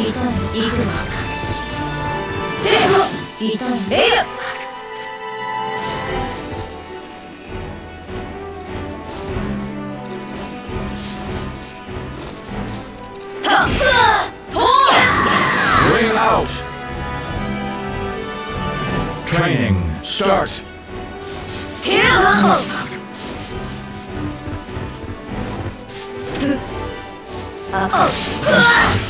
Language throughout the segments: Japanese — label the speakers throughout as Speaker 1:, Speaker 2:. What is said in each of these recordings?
Speaker 1: いたいくわセーフいたレイアたと
Speaker 2: Ring out. Training start.
Speaker 1: ティア ああバ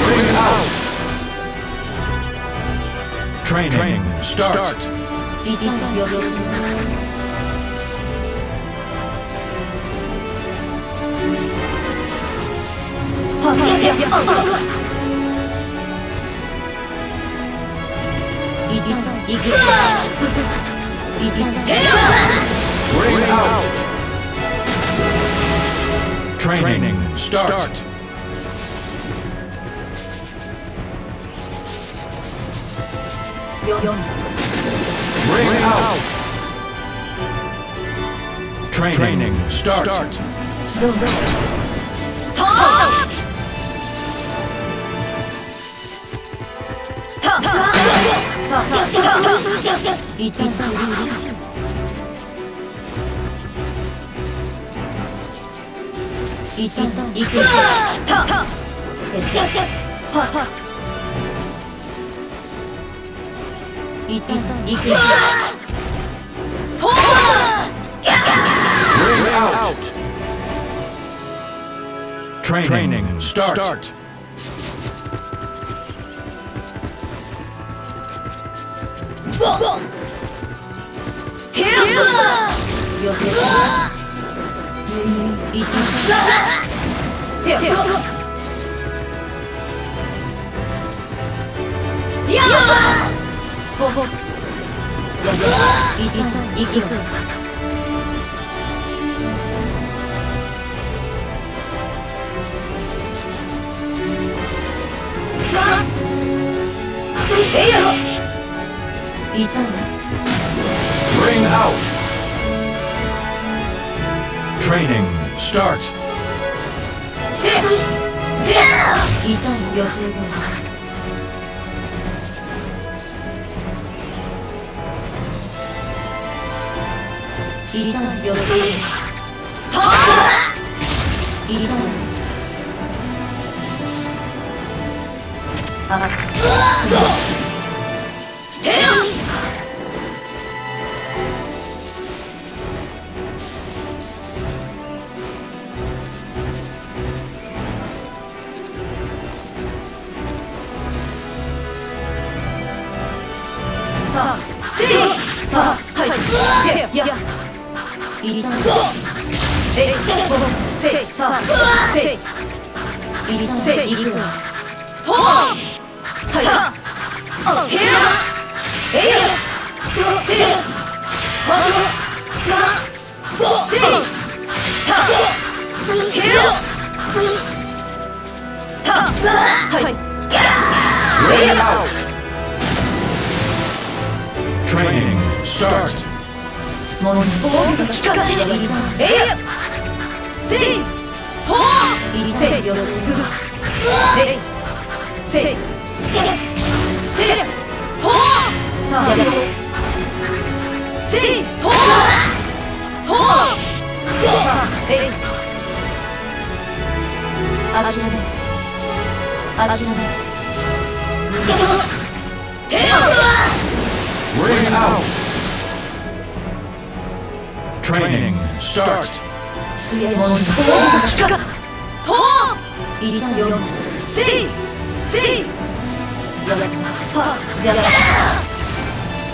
Speaker 1: をいりたいくいりたよいりたよ
Speaker 2: Ring out. Training start.
Speaker 1: いりたよはっややいりたいくいりた
Speaker 2: Ring out. Training start.
Speaker 1: よよ
Speaker 2: Ring out. Training start.
Speaker 1: たたたいたいたいたいくたたははいたいく
Speaker 2: Ring out. Training start.
Speaker 1: 手をよけいた手をやほほやいたいくえいやいた
Speaker 2: Ring out. Training start.
Speaker 1: せせいた予定だいた予定たいたあ手をたせいたはいてや。入りたえほせたせ入りたせ入りとはいたてやえやせはせたてやたはい
Speaker 2: Ring out! Training start!
Speaker 1: ものに防御が効かないえいやせいと入りせよえいせいせいとたじゃせいととえいあきらめあきらめ手を
Speaker 2: Ring out! Training. Start!
Speaker 1: ものに防御が効かと入りたよせいせいやはじゃ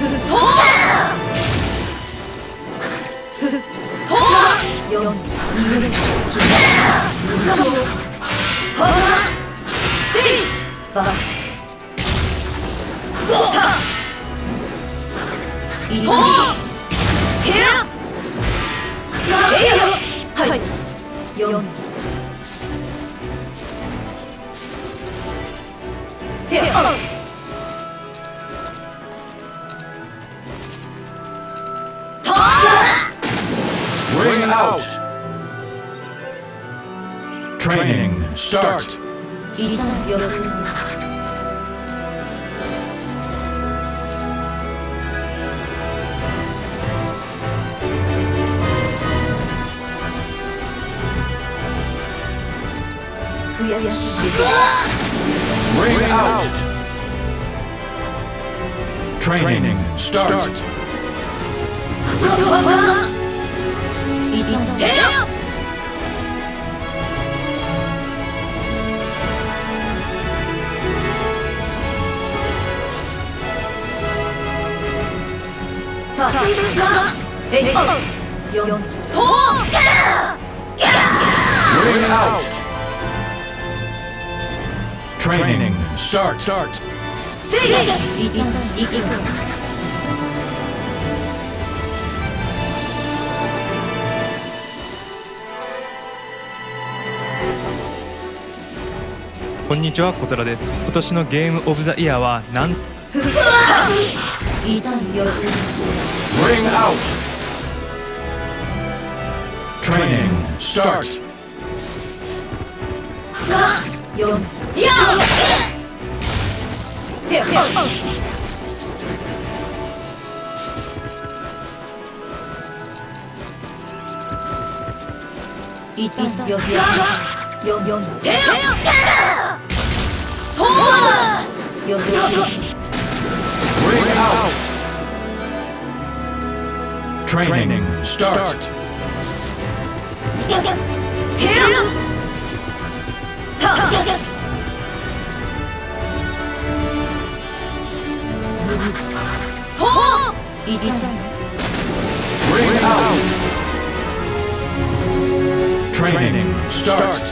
Speaker 1: ととよ逃げるきかもはせいばた入りてやはいよてあた
Speaker 2: Ring out! Training start!
Speaker 1: 入りたよ悔しい
Speaker 2: Ring out! Training start!
Speaker 1: 入りたよたえいよと
Speaker 2: Ring Training start! Start!
Speaker 3: こんにちは、小虎です。今年のゲームオブザイヤーはなん
Speaker 1: いたよ
Speaker 2: Ring out! Training start!
Speaker 1: よいやてていたよよよてやとよよ
Speaker 2: Ring out! Training start!
Speaker 1: てやた
Speaker 2: Bring out! Training, start!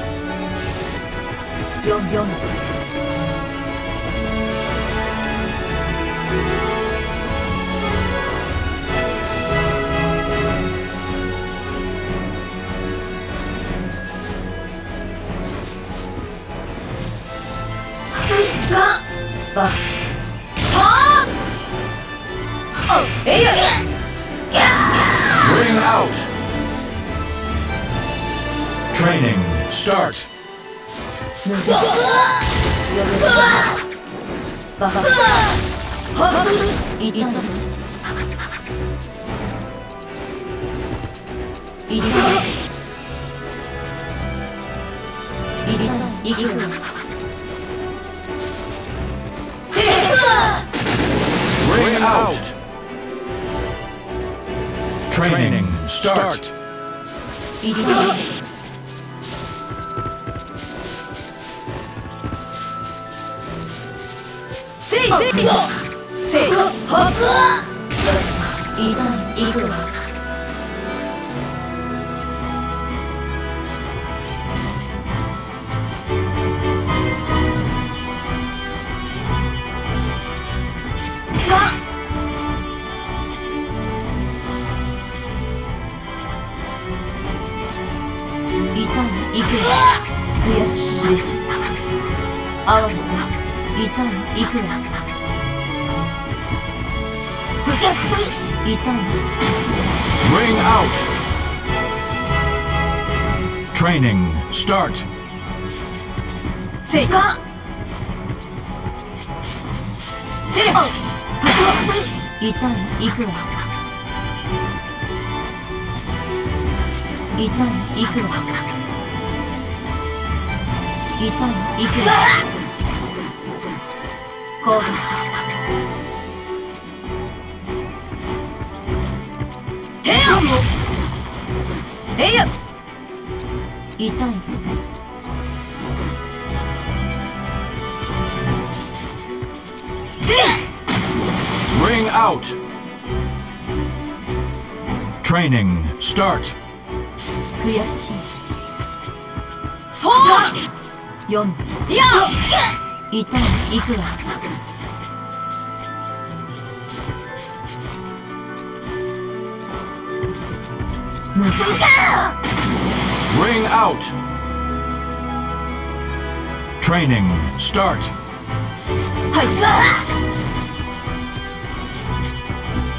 Speaker 1: はいたいりたいりたいぎくせい
Speaker 2: Ring out! Training start!
Speaker 1: いりたせこはくわい痛いくわ痛みいくら悔しいでしょう哀れ痛いいくら？い
Speaker 2: Ring out. Training. Start.
Speaker 1: せいかせれ痛いいくわ痛いいくわ痛いいくわ攻撃えいや痛いせい
Speaker 2: Ring out. Training. Start.
Speaker 1: 悔しい。と読んでいや痛い。いくわ
Speaker 2: Ring out. Training start.
Speaker 1: はい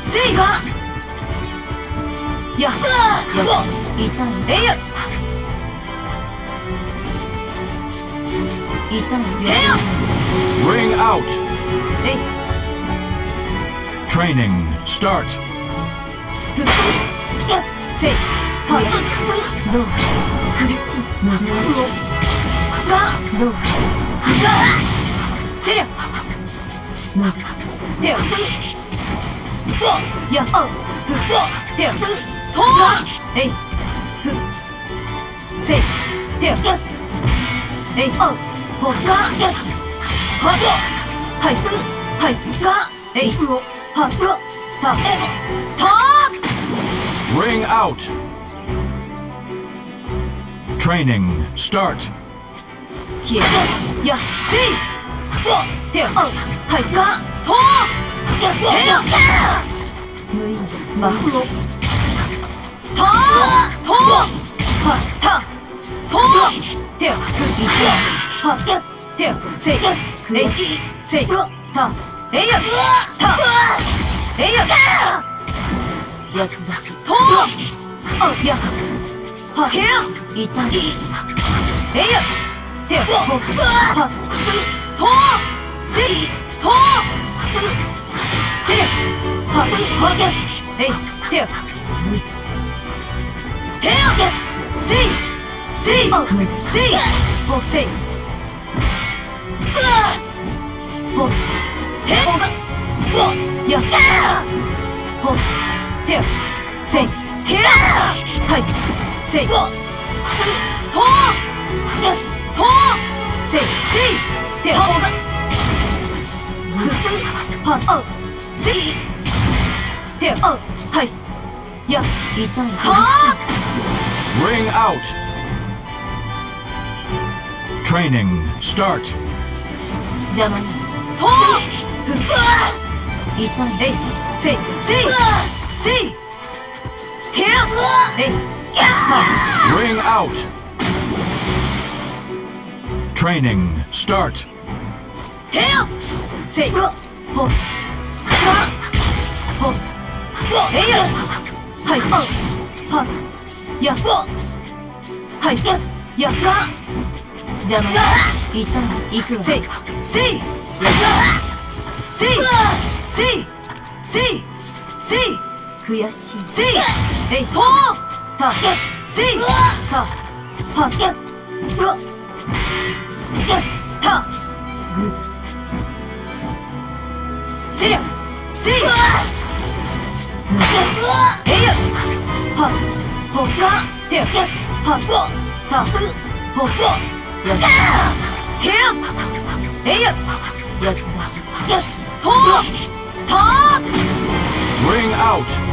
Speaker 1: せいがやや痛いえいや痛いよ
Speaker 2: Ring out.
Speaker 1: えい
Speaker 2: Training start.
Speaker 1: せいはいどう苦しい無料がどうせりゃ無理手をやあふ手をとえいふせい手をえいあほかははいはいがえいはがたた
Speaker 2: Ring out. Training start.
Speaker 1: 消えやせい手をはいがと手を無意味魔法たとはたと手をいてやつだとあやは手を痛いえや手をはとせとせははえい手を手をせいせいせいほせいほ手がやほ手をせい手をはいせいととせいせい手をはあせい手をはいや痛いは
Speaker 2: Ring out. Training start.
Speaker 1: 邪魔にと痛いえいせいせいせい手をえいは
Speaker 2: Ring out. Training start.
Speaker 1: 手をせいほほえいやはいはやはいやが邪魔痛いいくわせいせいやせいせいせいせい悔しいせいえいとたせいたはがたぐずせりゃせいえいやはほかてやはたほやつてやえいややつだとた
Speaker 2: Ring out.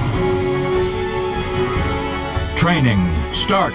Speaker 2: Training start.